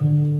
hmm